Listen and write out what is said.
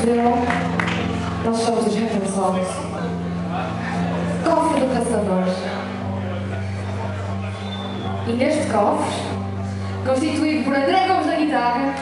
perceberam, nós somos os Heaven's Cofre do Caçador. E neste cofre, constituído por André Gomes da guitarra,